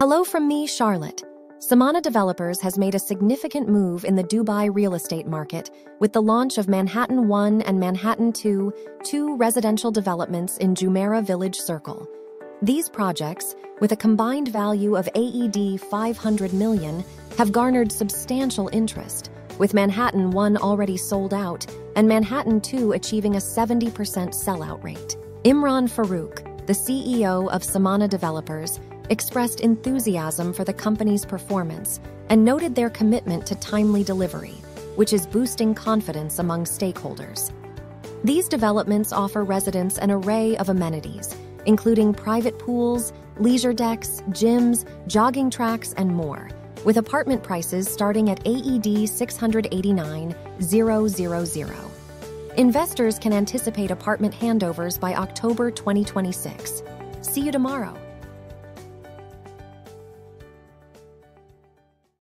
Hello from me, Charlotte. Samana Developers has made a significant move in the Dubai real estate market with the launch of Manhattan 1 and Manhattan 2, two residential developments in Jumeirah Village Circle. These projects, with a combined value of AED 500 million, have garnered substantial interest, with Manhattan 1 already sold out and Manhattan 2 achieving a 70% sellout rate. Imran Farooq, the CEO of Samana Developers, expressed enthusiasm for the company's performance and noted their commitment to timely delivery, which is boosting confidence among stakeholders. These developments offer residents an array of amenities, including private pools, leisure decks, gyms, jogging tracks, and more, with apartment prices starting at AED 689,000. Investors can anticipate apartment handovers by October 2026. See you tomorrow.